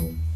Mm-hmm.